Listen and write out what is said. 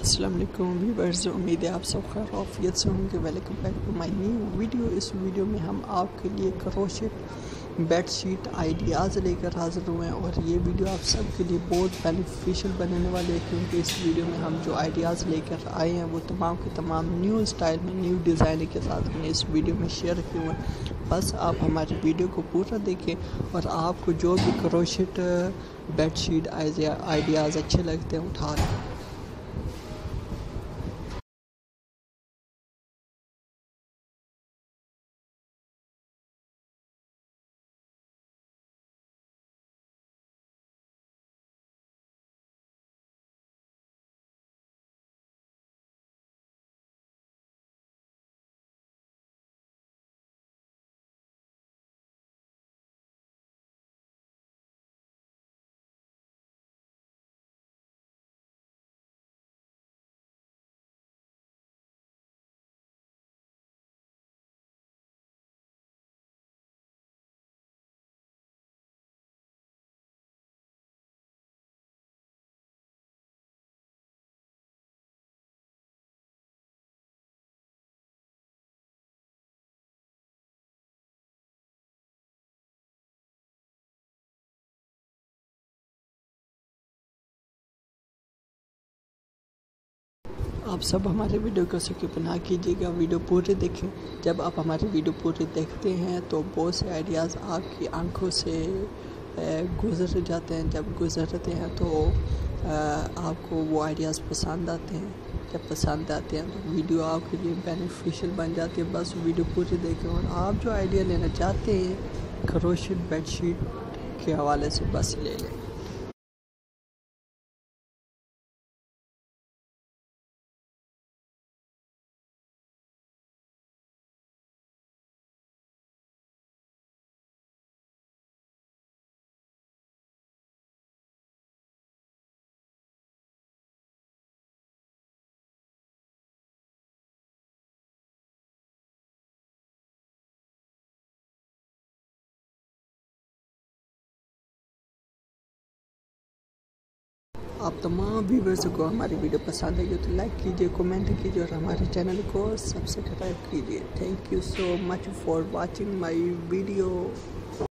अस्सलाम वालेकुम व्यूवर्स उम्मीद है आप सब खैर आफियत से होंगे। Welcome back to my new video. इस वीडियो में हम आपके लिए क्रोशेट बेड शीट आइडियाज़ लेकर हाजिर हुए हैं और ये वीडियो आप सबके लिए बहुत बेनिफिशियल बनने वाले हैं क्योंकि इस वीडियो में हम जो आइडियाज़ लेकर आए हैं, वो तमाम के तमाम न्यू स्टाइल में न्यू डिज़ाइन के साथ हमने इस वीडियो में शेयर किए हुए हैं। बस आप हमारी वीडियो को पूरा देखें और आपको जो भी क्रोशेट बेड शीट आइडियाज़ अच्छे लगते हैं, उठा लें। आप सब हमारे वीडियो को स्किप ना कीजिएगा, वीडियो पूरे देखें। जब आप हमारे वीडियो पूरे देखते हैं तो बहुत से आइडियाज़ आपकी आँखों से गुजर जाते हैं। जब गुजरते हैं तो आपको वो आइडियाज़ पसंद आते हैं। जब पसंद आते हैं तो वीडियो आपके लिए बेनिफिशियल बन जाती है। बस वीडियो पूरी देखें और आप जो आइडिया लेना चाहते हैं खरोशित बेडशीट के हवाले से बस ले लें। आप तमाम व्यूवर्स को हमारी वीडियो पसंद आएगी तो लाइक कीजिए कमेंट कीजिए और हमारे चैनल को सब्सक्राइब कीजिए। Thank you so much for watching my video